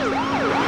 Música